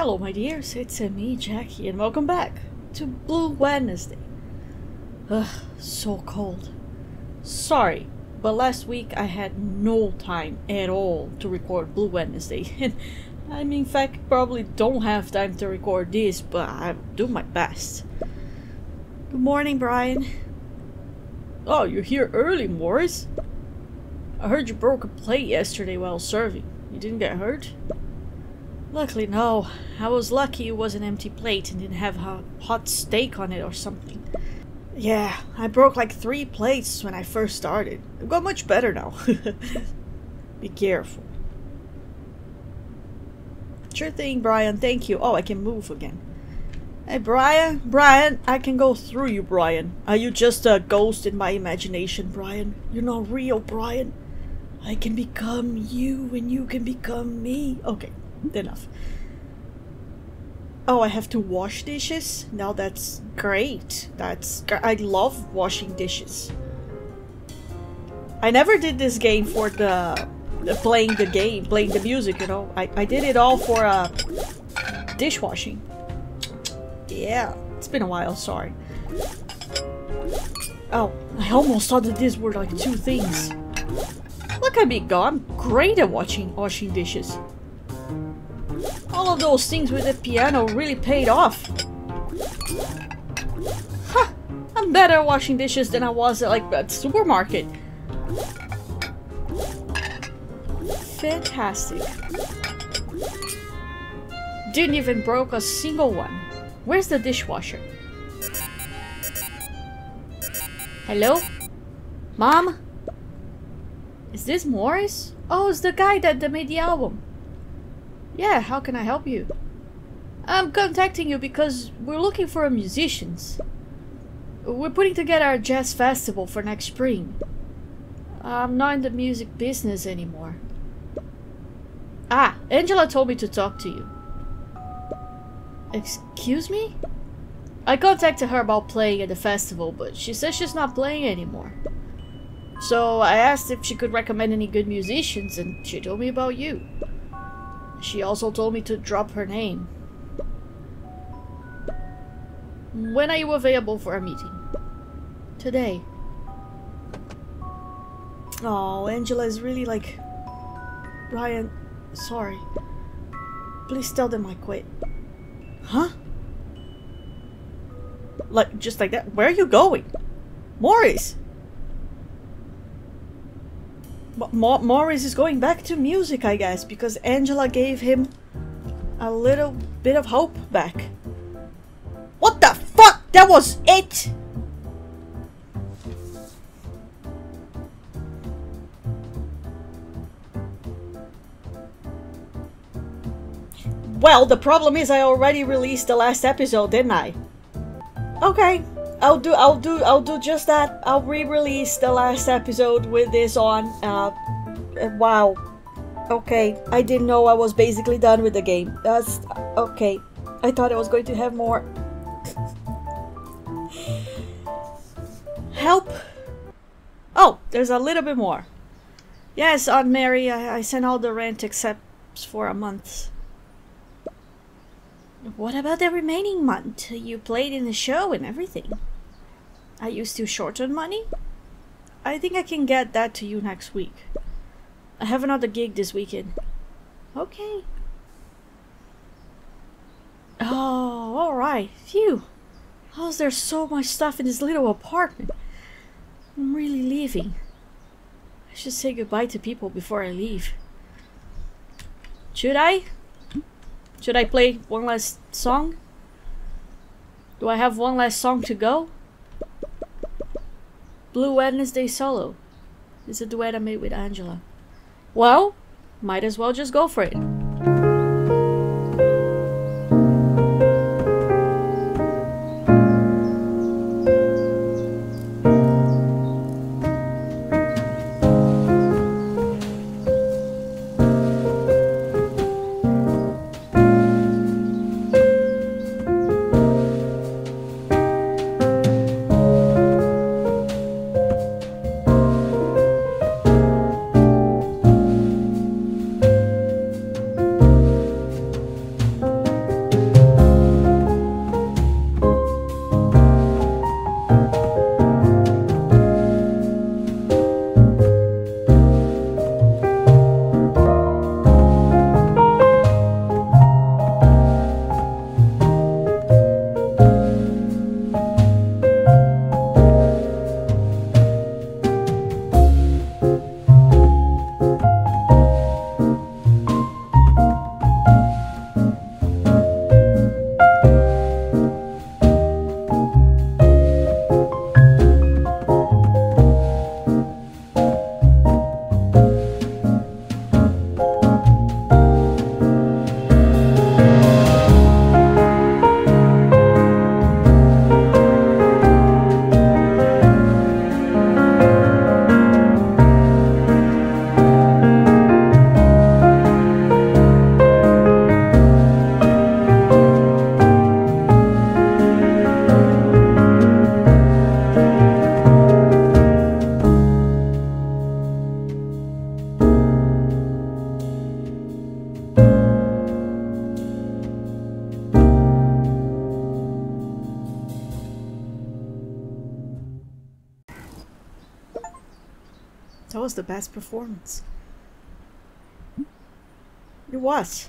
Hello, my dears. It's uh, me, Jackie, and welcome back to Blue Wednesday. Ugh, so cold. Sorry, but last week I had no time at all to record Blue Wednesday. And I in fact, probably don't have time to record this, but I'll do my best. Good morning, Brian. Oh, you're here early, Morris. I heard you broke a plate yesterday while serving. You didn't get hurt? Luckily, no. I was lucky it was an empty plate and didn't have a hot steak on it or something. Yeah, I broke like three plates when I first started. I've got much better now. Be careful. Sure thing, Brian. Thank you. Oh, I can move again. Hey, Brian. Brian, I can go through you, Brian. Are you just a ghost in my imagination, Brian? You're not real, Brian. I can become you and you can become me. Okay, enough. Oh, I have to wash dishes? Now that's great. That's I love washing dishes. I never did this game for the, the playing the game, playing the music, you know. I, I did it all for uh, dishwashing. Yeah, it's been a while, sorry. Oh, I almost thought that these were like two things. Look at me go, I'm great at watching washing dishes. All of those things with the piano really paid off. Huh, I'm better at washing dishes than I was at like the supermarket. Fantastic. Didn't even broke a single one. Where's the dishwasher? Hello? Mom? Is this Morris? Oh, it's the guy that made the album. Yeah, how can I help you? I'm contacting you because we're looking for musicians. We're putting together a jazz festival for next spring. I'm not in the music business anymore. Ah, Angela told me to talk to you. Excuse me? I contacted her about playing at the festival, but she says she's not playing anymore. So I asked if she could recommend any good musicians, and she told me about you. She also told me to drop her name. When are you available for a meeting? Today. Oh, Angela is really like... Brian, sorry. Please tell them I quit. Huh? Like, just like that? Where are you going? Morris! Ma Morris is going back to music, I guess, because Angela gave him a little bit of hope back. What the fuck? That was it! Well, the problem is I already released the last episode, didn't I? Okay, I'll do I'll do I'll do just that. I'll re-release the last episode with this on. Uh, uh, wow. Okay, I didn't know I was basically done with the game. That's okay. I thought I was going to have more. Help! Oh, there's a little bit more. Yes, Aunt Mary, I, I sent all the rent except for a month. What about the remaining month? You played in the show and everything. Are you still short on money? I think I can get that to you next week. I have another gig this weekend. Okay. Oh, alright. Phew. Oh, How's there so much stuff in this little apartment? I'm really leaving. I should say goodbye to people before I leave. Should I? Should I play one last song? Do I have one last song to go? Blue Wednesday solo. It's a duet I made with Angela. Well, might as well just go for it. That was the best performance. It was.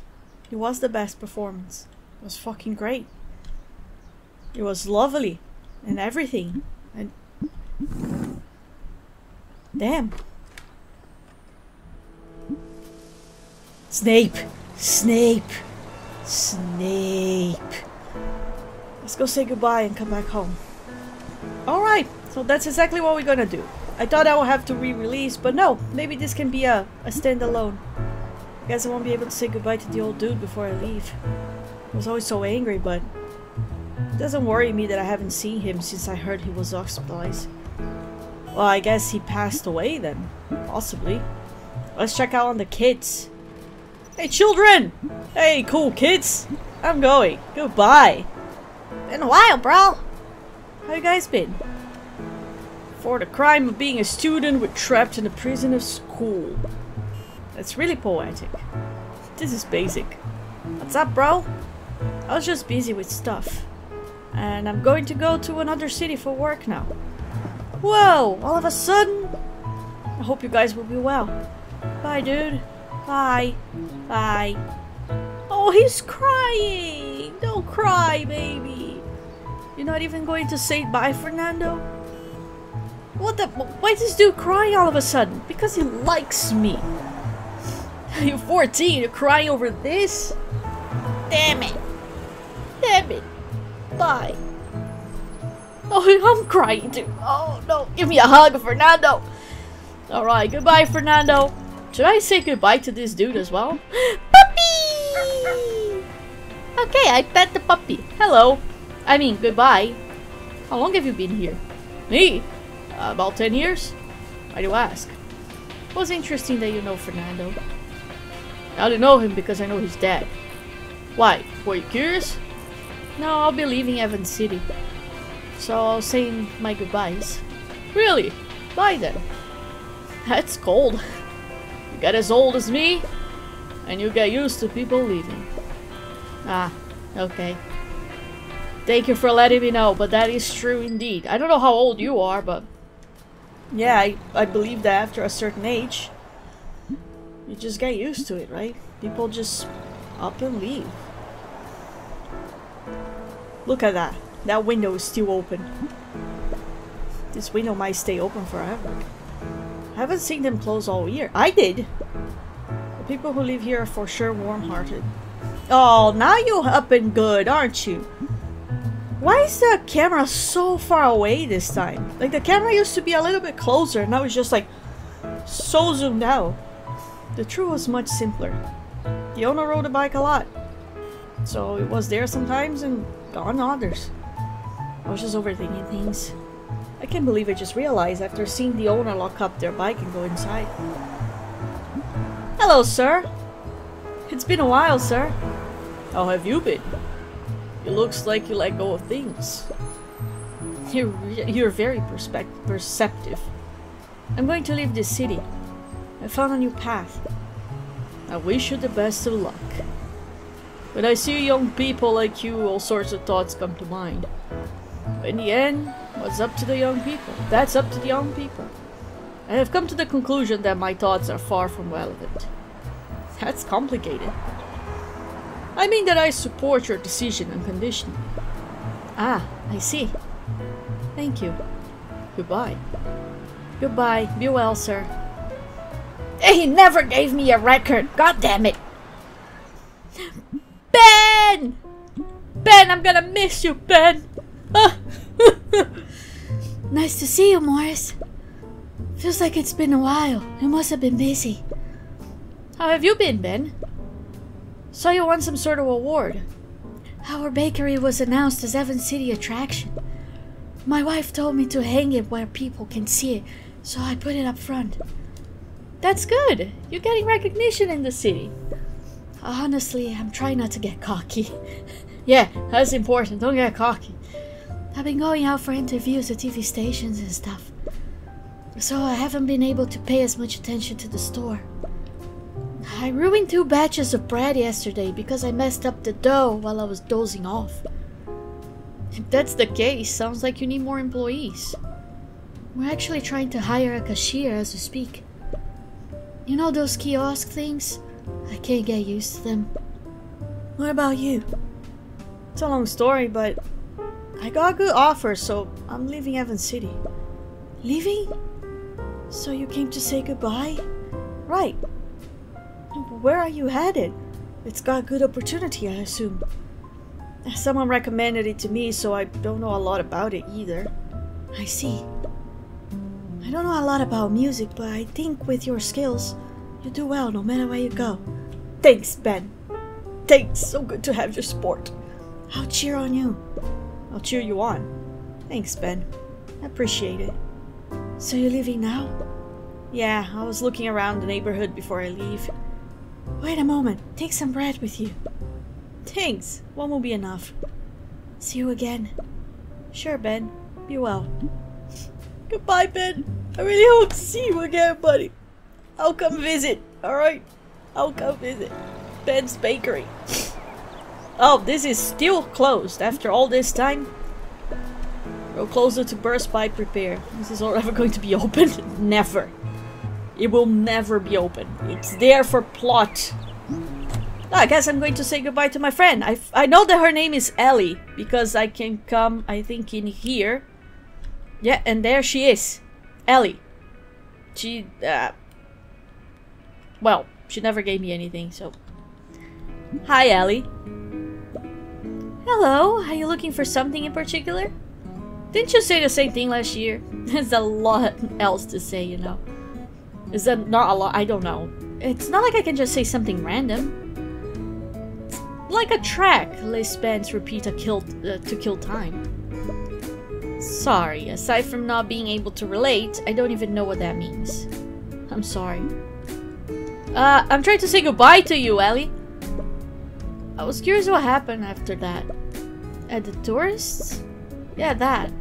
It was the best performance. It was fucking great. It was lovely and everything. And damn. Snape! Snape! Snape! Let's go say goodbye and come back home. Alright, so that's exactly what we're gonna do. I thought I would have to re-release, but no, maybe this can be a, a standalone. I guess I won't be able to say goodbye to the old dude before I leave. I was always so angry, but it doesn't worry me that I haven't seen him since I heard he was hospitalized. Well, I guess he passed away then. Possibly. Let's check out on the kids. Hey, children! Hey, cool kids! I'm going. Goodbye. Been a while, bro. How you guys been? For the crime of being a student, we're trapped in the prison of school. That's really poetic. This is basic. What's up, bro? I was just busy with stuff. And I'm going to go to another city for work now. Whoa! All of a sudden? I hope you guys will be well. Bye, dude. Bye. Bye. Oh, he's crying! Don't cry, baby. You're not even going to say bye, Fernando? What the? Why is this dude crying all of a sudden? Because he likes me. You're 14, you're crying over this? Damn it. Damn it. Bye. Oh, I'm crying too. Oh, no. Give me a hug, Fernando. Alright, goodbye, Fernando. Should I say goodbye to this dude as well? puppy! Okay, I pet the puppy. Hello. I mean, goodbye. How long have you been here? Me? Uh, about 10 years? Why do you ask? It was interesting that you know Fernando. I only know him because I know his dad. Why? Were you curious? No, I'll be leaving Evans City. So I'll say my goodbyes. Really? Bye then. That's cold. You get as old as me, and you get used to people leaving. Ah, okay. Thank you for letting me know, but that is true indeed. I don't know how old you are, but... Yeah, I, I believe that after a certain age, you just get used to it, right? People just up and leave. Look at that. That window is still open. This window might stay open forever. I haven't seen them close all year. I did! The people who live here are for sure warm-hearted. Oh, now you're up and good, aren't you? Why is the camera so far away this time? Like, the camera used to be a little bit closer, and now it's just like so zoomed out. The truth was much simpler. The owner rode a bike a lot. So it was there sometimes and gone others. I was just overthinking things. I can't believe I just realized after seeing the owner lock up their bike and go inside. Hello, sir. It's been a while, sir. How have you been? It looks like you let go of things. You're, you're very perceptive. I'm going to leave this city. I found a new path. I wish you the best of luck. When I see young people like you, all sorts of thoughts come to mind. In the end, what's up to the young people? That's up to the young people. I have come to the conclusion that my thoughts are far from relevant. That's complicated. I mean that I support your decision unconditionally. Ah, I see. Thank you. Goodbye. Goodbye. Be well, sir. He never gave me a record. God damn it. Ben! Ben, I'm gonna miss you, Ben. nice to see you, Morris. Feels like it's been a while. You must have been busy. How have you been, Ben? Saw you won some sort of award. Our bakery was announced as Evans City attraction. My wife told me to hang it where people can see it, so I put it up front. That's good. You're getting recognition in the city. Honestly, I'm trying not to get cocky. yeah, that's important. Don't get cocky. I've been going out for interviews at TV stations and stuff. So I haven't been able to pay as much attention to the store. I ruined two batches of bread yesterday because I messed up the dough while I was dozing off. If that's the case, sounds like you need more employees. We're actually trying to hire a cashier as we speak. You know those kiosk things? I can't get used to them. What about you? It's a long story, but I got a good offer, so I'm leaving Evans City. Leaving? So you came to say goodbye? Right. Where are you headed? It's got good opportunity, I assume. Someone recommended it to me, so I don't know a lot about it either. I see. I don't know a lot about music, but I think with your skills, you do well no matter where you go. Thanks, Ben. Thanks. So good to have your support. I'll cheer on you. I'll cheer you on. Thanks, Ben. I appreciate it. So you're leaving now? Yeah, I was looking around the neighborhood before I leave. Wait a moment. Take some bread with you. Thanks. One will be enough. See you again. Sure, Ben. Be well. Goodbye, Ben. I really hope to see you again, buddy. I'll come visit, alright? I'll come visit. Ben's Bakery. Oh, this is still closed after all this time. Go closer to burst pipe repair. This is all ever going to be open? never. It will never be open. It's there for plot. I guess I'm going to say goodbye to my friend. I, I know that her name is Ellie because I can come, I think, in here. Yeah, and there she is. Ellie. She, uh... Well, she never gave me anything, so... Hi, Ellie. Hello, are you looking for something in particular? Didn't you say the same thing last year? There's a lot else to say, you know. Is that not a lot? I don't know. It's not like I can just say something random. Like a track Les Spence repeat a kill, uh, to kill time. Sorry, aside from not being able to relate, I don't even know what that means. I'm sorry. Uh, I'm trying to say goodbye to you, Ellie. I was curious what happened after that. At the tourists? Yeah, that.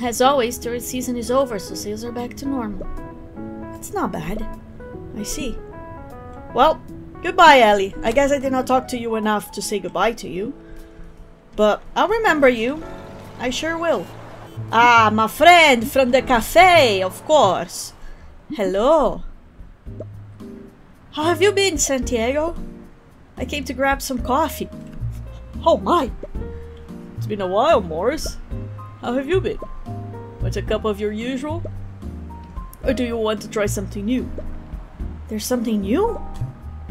As always, tourist season is over, so sales are back to normal. It's not bad. I see. Well, goodbye, Ellie. I guess I did not talk to you enough to say goodbye to you. But I'll remember you. I sure will. Ah, my friend from the cafe, of course. Hello. How have you been, Santiago? I came to grab some coffee. Oh my! It's been a while, Morris. How have you been? Want a cup of your usual? Or do you want to try something new? There's something new?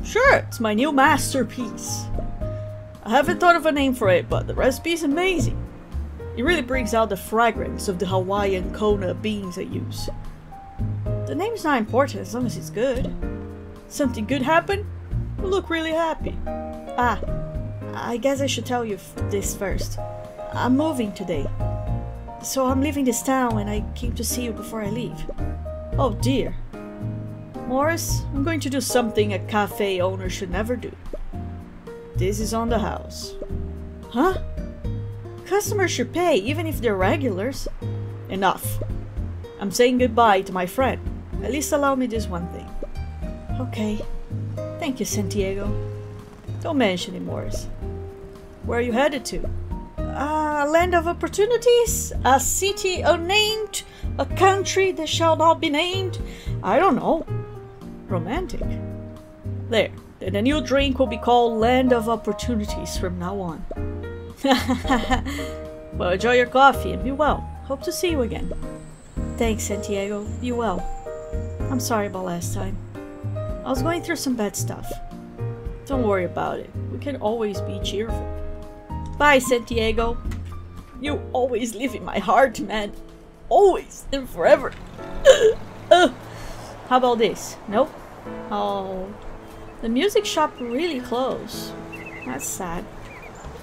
Sure, it's my new masterpiece. I haven't thought of a name for it, but the recipe is amazing. It really brings out the fragrance of the Hawaiian Kona beans I use. The name's not important as long as it's good. Something good happen? You look really happy. Ah, I guess I should tell you this first. I'm moving today. So I'm leaving this town and I came to see you before I leave. Oh dear. Morris, I'm going to do something a cafe owner should never do. This is on the house. Huh? Customers should pay, even if they're regulars. Enough. I'm saying goodbye to my friend. At least allow me this one thing. Okay. Thank you, Santiago. Don't mention it, Morris. Where are you headed to? A land of opportunities? A city unnamed? A country that shall not be named? I don't know. Romantic. There. Then a new drink will be called Land of Opportunities from now on. well, enjoy your coffee and be well. Hope to see you again. Thanks, Santiago. Be well. I'm sorry about last time. I was going through some bad stuff. Don't worry about it. We can always be cheerful. Bye, Santiago. You always live in my heart, man. Always and forever. uh, how about this? Nope. Oh, the music shop really closed. That's sad.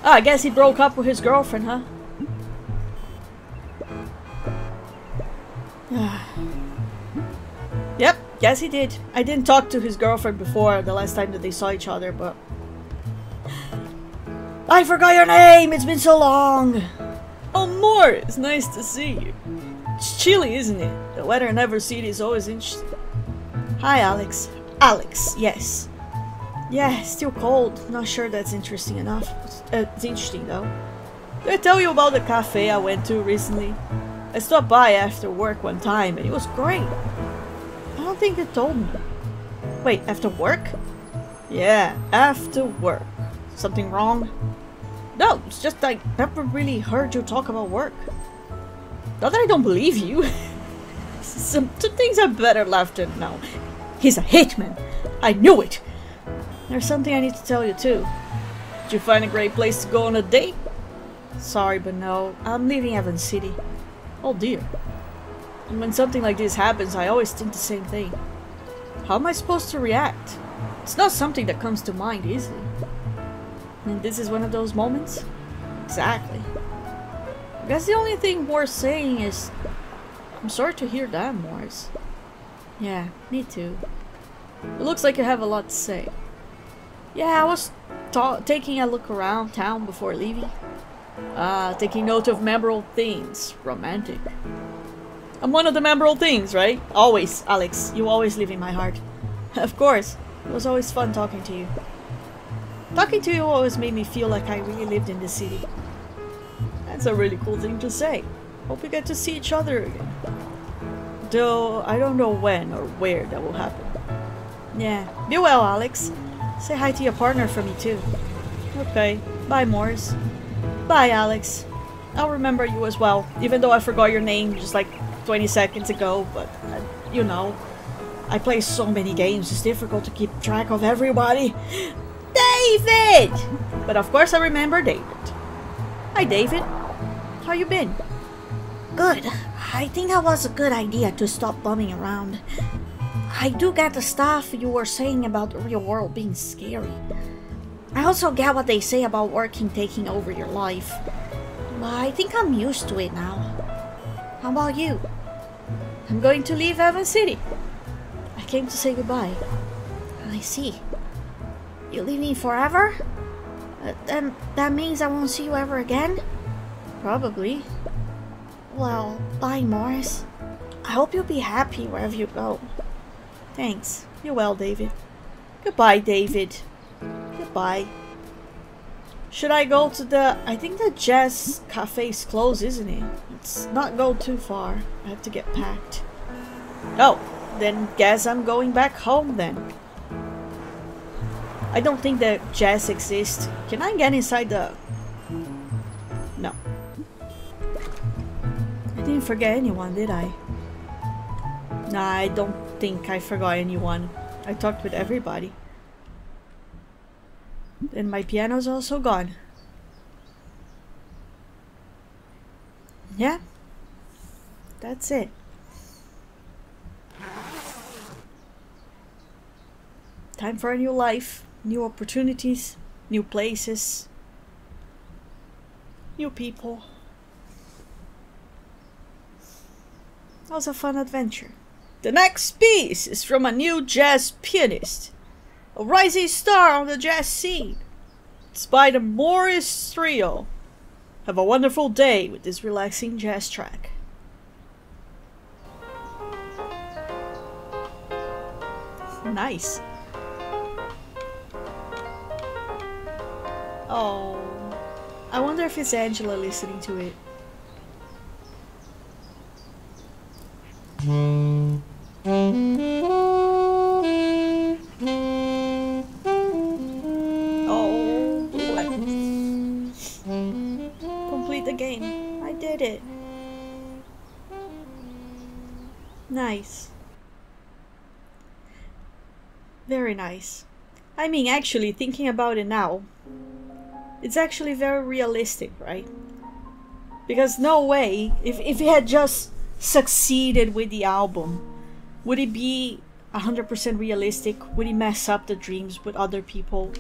Oh, I guess he broke up with his girlfriend, huh? yep, Yes, he did. I didn't talk to his girlfriend before the last time that they saw each other, but... I forgot your name! It's been so long! Oh, Morris! Nice to see you. It's chilly, isn't it? The weather in Evans City is always interesting. Hi, Alex. Alex, yes. Yeah, still cold. Not sure that's interesting enough. Uh, it's interesting, though. Did I tell you about the cafe I went to recently? I stopped by after work one time, and it was great I don't think you told me. Wait, after work? Yeah, after work. Something wrong? No, it's just I never really heard you talk about work. Not that I don't believe you. some, some things are better left in now. He's a hitman. I knew it. There's something I need to tell you too. Did you find a great place to go on a date? Sorry, but no. I'm leaving Evans City. Oh dear. And when something like this happens, I always think the same thing. How am I supposed to react? It's not something that comes to mind easily. And this is one of those moments? Exactly. I guess the only thing worth saying is... I'm sorry to hear that, Morris. Yeah, me too. It looks like you have a lot to say. Yeah, I was taking a look around town before leaving. Uh, taking note of memorable things. Romantic. I'm one of the memorable things, right? Always, Alex. You always live in my heart. of course. It was always fun talking to you. Talking to you always made me feel like I really lived in the city. That's a really cool thing to say. Hope we get to see each other again. Though, I don't know when or where that will happen. Yeah. Be well, Alex. Say hi to your partner for me, too. Okay. Bye, Morris. Bye, Alex. I'll remember you as well, even though I forgot your name just like 20 seconds ago, but, uh, you know. I play so many games, it's difficult to keep track of everybody. David! But of course I remember David. Hi, David. How you been? Good. I think that was a good idea to stop bumming around. I do get the stuff you were saying about the real world being scary. I also get what they say about working taking over your life. But I think I'm used to it now. How about you? I'm going to leave Evans City. I came to say goodbye. I see. You leave me forever? Uh, then that means I won't see you ever again? Probably. Well, bye, Morris. I hope you'll be happy wherever you go. Thanks. You're well, David. Goodbye, David. Goodbye. Should I go to the... I think the Jazz Cafe is closed, isn't it? Let's not go too far. I have to get packed. Oh, then guess I'm going back home then. I don't think the Jazz exists. Can I get inside the... didn't forget anyone, did I? Nah, I don't think I forgot anyone. I talked with everybody. And my piano's also gone. Yeah. That's it. Time for a new life, new opportunities, new places, new people. That was a fun adventure. The next piece is from a new jazz pianist, a rising star on the jazz scene. It's by the Morris Trio. Have a wonderful day with this relaxing jazz track. Nice. Oh. I wonder if it's Angela listening to it. Oh, Complete the game. I did it. Nice. Very nice. I mean, actually, thinking about it now, it's actually very realistic, right? Because no way, if, if he had just succeeded with the album, would it be 100% realistic? Would he mess up the dreams with other people?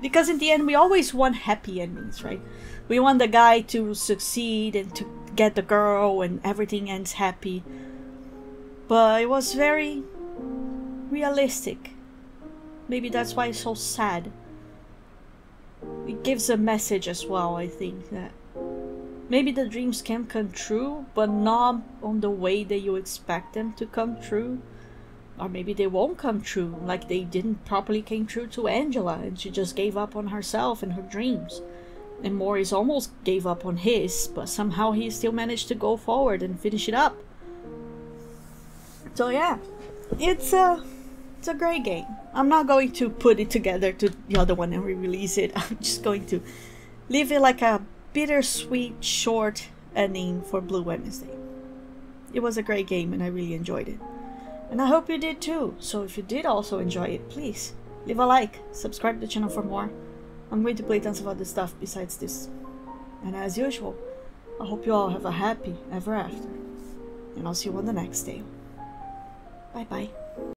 Because in the end, we always want happy endings, right? We want the guy to succeed and to get the girl and everything ends happy. But it was very realistic. Maybe that's why it's so sad it gives a message as well, I think, that maybe the dreams can come true, but not on the way that you expect them to come true. Or maybe they won't come true, like they didn't properly came true to Angela and she just gave up on herself and her dreams. And Morris almost gave up on his, but somehow he still managed to go forward and finish it up. So yeah, it's a It's a great game. I'm not going to put it together to the other one and re-release it. I'm just going to leave it like a bittersweet short ending for Blue Wednesday. It was a great game and I really enjoyed it. And I hope you did too. So if you did also enjoy it, please leave a like, subscribe to the channel for more. I'm going to play tons of other stuff besides this. And as usual, I hope you all have a happy ever after. And I'll see you on the next day. Bye bye.